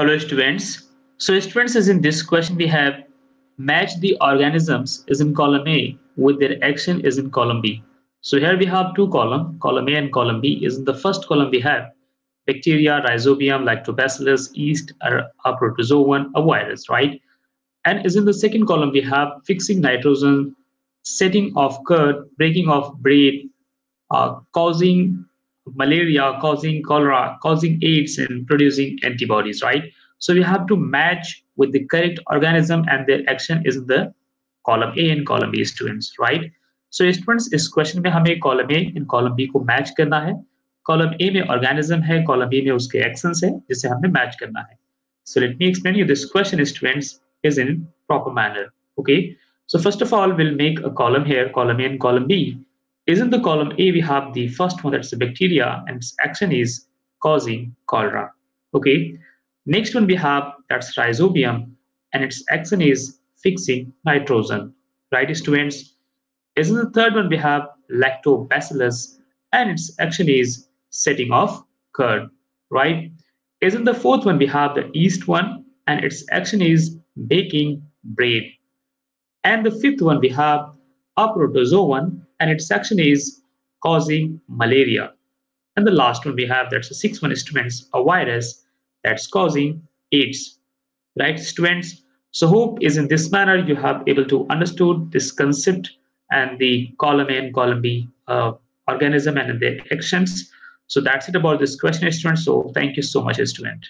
Hello students. So students is in this question we have match the organisms is in column A with their action is in column B. So here we have two column, column A and column B is in the first column we have bacteria, rhizobium, lactobacillus, yeast, a protozoan, a virus, right? And is in the second column we have fixing nitrogen, setting of curd, breaking of bread, uh, causing malaria, causing cholera, causing AIDS, and producing antibodies, right? So we have to match with the correct organism and their action is in the column A and column B students, right? So students इस question में हमें column A in column B को match करना है column A में organism है column B में उसके एक्शंस है जिसे हमने मैच करना है so let me explain you this question students is in proper manner okay so first of all we'll make a column here column a and column b is in the column A, we have the first one that's the bacteria and its action is causing cholera. Okay. Next one we have that's rhizobium and its action is fixing nitrogen. Right, students? Is in the third one we have lactobacillus and its action is setting off curd. Right? Is in the fourth one we have the yeast one and its action is baking bread. And the fifth one we have a protozoan and its action is causing malaria. And the last one we have that's a six one students, a virus that's causing AIDS. Right, students? So hope is in this manner you have able to understood this concept and the column A and column B uh, organism and their actions. So that's it about this question, students. So thank you so much, student.